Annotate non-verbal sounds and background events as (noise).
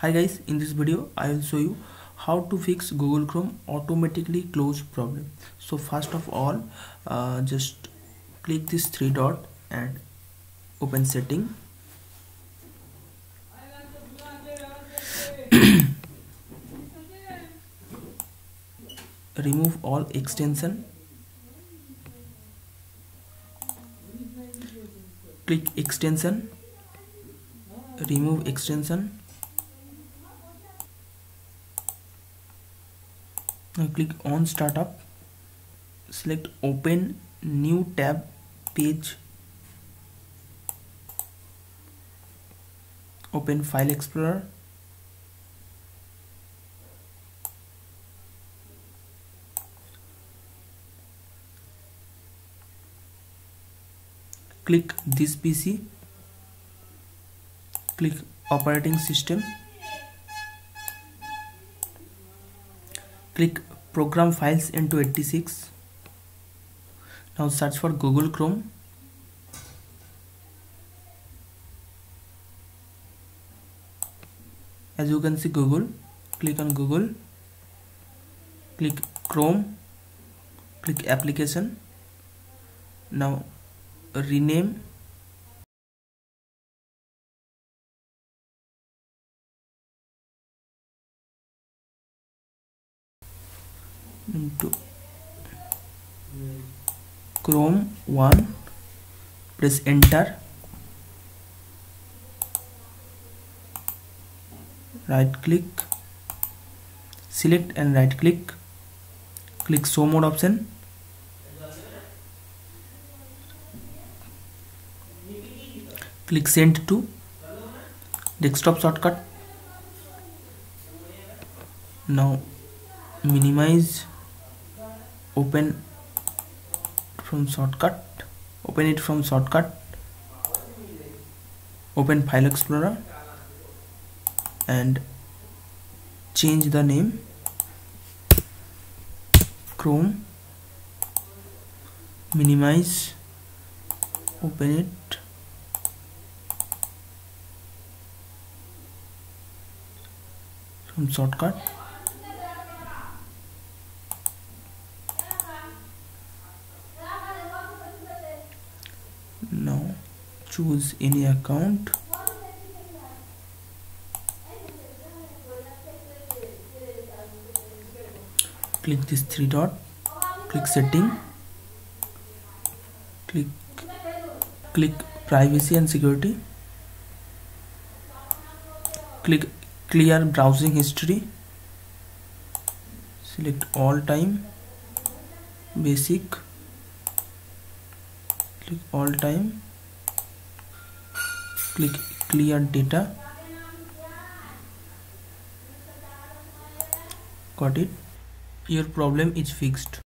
hi guys in this video i will show you how to fix google chrome automatically close problem. So first of all uh, just click this three dot and open setting. (coughs) Remove all extension. Click extension. Remove extension now click on startup select open new tab page open file explorer click this PC click operating system click program files into 86 now search for google chrome. As you can see google click on google. Click chrome. Click application. Now rename into. Chrome 1 press enter. Right click. Select and right click. Click show mode option. Click send to. Desktop shortcut. Now minimize open from shortcut open it from shortcut open file explorer and change the name chrome minimize open it from shortcut now choose any account. Click this three dot. Click setting. Click click privacy and security. Click clear browsing history. Select all time. Basic click all time click clear data got it? Your problem is fixed